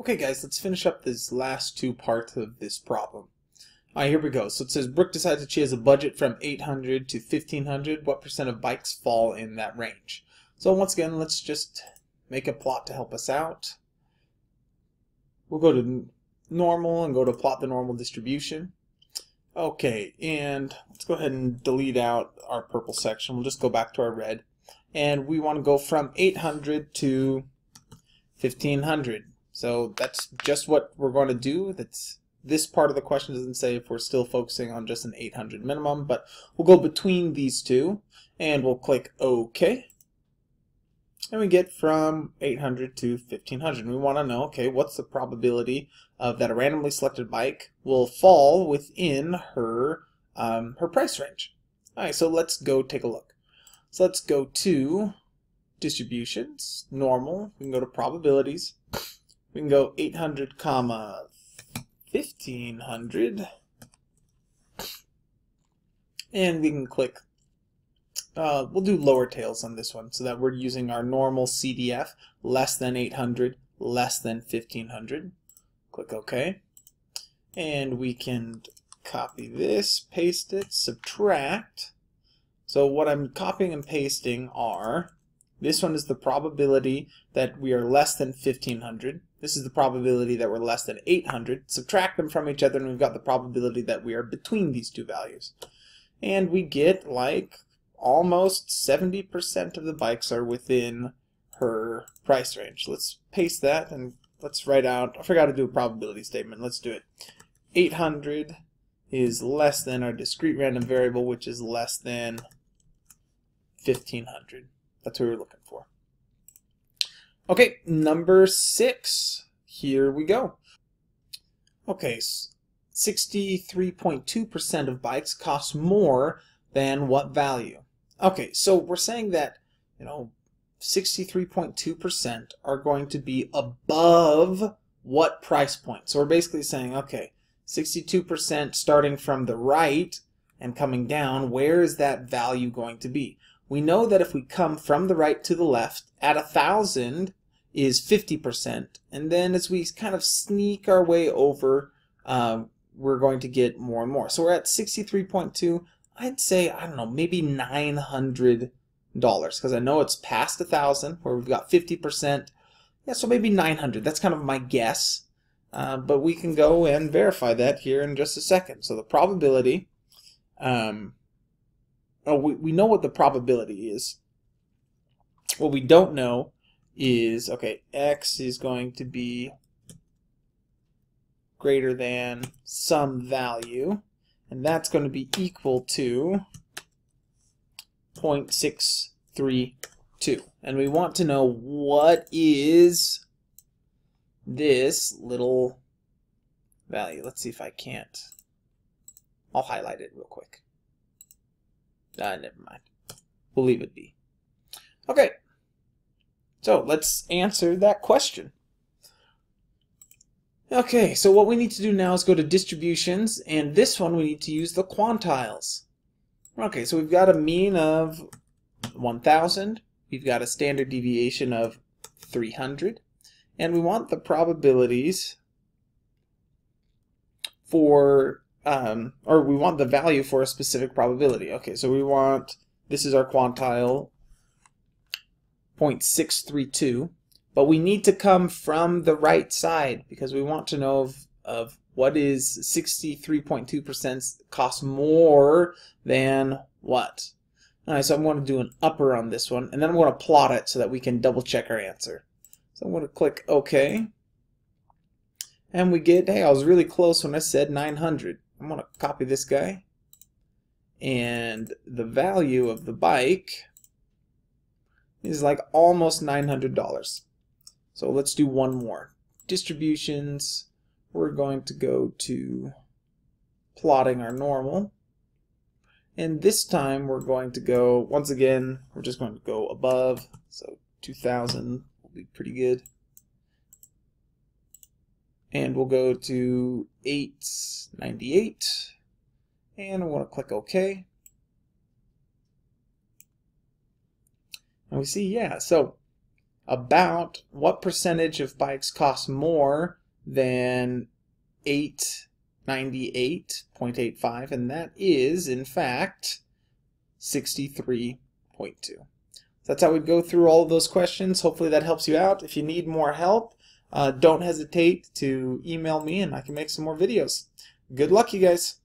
Okay guys, let's finish up this last two parts of this problem. Alright, here we go. So it says Brooke decides that she has a budget from 800 to 1500. What percent of bikes fall in that range? So once again, let's just make a plot to help us out. We'll go to normal and go to plot the normal distribution. Okay, and let's go ahead and delete out our purple section. We'll just go back to our red. And we want to go from 800 to 1500. So that's just what we're going to do. That's this part of the question doesn't say if we're still focusing on just an 800 minimum, but we'll go between these two and we'll click OK. And we get from 800 to 1500. We want to know, okay, what's the probability of that a randomly selected bike will fall within her um, her price range. All right, so let's go take a look. So let's go to distributions, normal. We can go to probabilities we can go 800 comma 1500 and we can click uh, we'll do lower tails on this one so that we're using our normal CDF less than 800 less than 1500 click OK. And we can copy this paste it subtract. So what I'm copying and pasting are this one is the probability that we are less than 1500 this is the probability that we're less than 800. Subtract them from each other and we've got the probability that we are between these two values. And we get like almost 70% of the bikes are within her price range. Let's paste that and let's write out, I forgot to do a probability statement. Let's do it. 800 is less than our discrete random variable, which is less than 1500. That's what we're looking for. Okay, number six. Here we go. Okay, 63.2% of bikes cost more than what value? Okay, so we're saying that, you know, 63.2% are going to be above what price point? So we're basically saying, okay, 62% starting from the right and coming down, where is that value going to be? We know that if we come from the right to the left at a thousand is 50% and then as we kind of sneak our way over um, we're going to get more and more. So we're at 63.2 I'd say I don't know maybe 900 dollars because I know it's past a thousand where we've got 50% yeah so maybe 900 that's kind of my guess. Uh, but we can go and verify that here in just a second. So the probability um, oh, we, we know what the probability is. What we don't know is, okay, x is going to be greater than some value, and that's going to be equal to 0.632. And we want to know what is this little value. Let's see if I can't. I'll highlight it real quick. Ah, never mind. We'll leave it be. Okay. So let's answer that question. Okay, so what we need to do now is go to distributions, and this one we need to use the quantiles. Okay, so we've got a mean of 1,000, we've got a standard deviation of 300, and we want the probabilities for um, or we want the value for a specific probability. Okay, so we want, this is our quantile, 0.632, but we need to come from the right side because we want to know of, of what is 63.2% cost more than what. Alright, so I'm going to do an upper on this one, and then I'm going to plot it so that we can double check our answer. So I'm going to click OK. And we get, hey, I was really close when I said 900. I'm going to copy this guy. And the value of the bike is like almost $900. So let's do one more. Distributions, we're going to go to plotting our normal. And this time we're going to go, once again, we're just going to go above. So 2000 will be pretty good and we'll go to 898 and I want to click OK and we see yeah so about what percentage of bikes cost more than 898.85 and that is in fact 63.2. That's how we'd go through all of those questions. Hopefully that helps you out. If you need more help, uh, don't hesitate to email me and I can make some more videos. Good luck, you guys.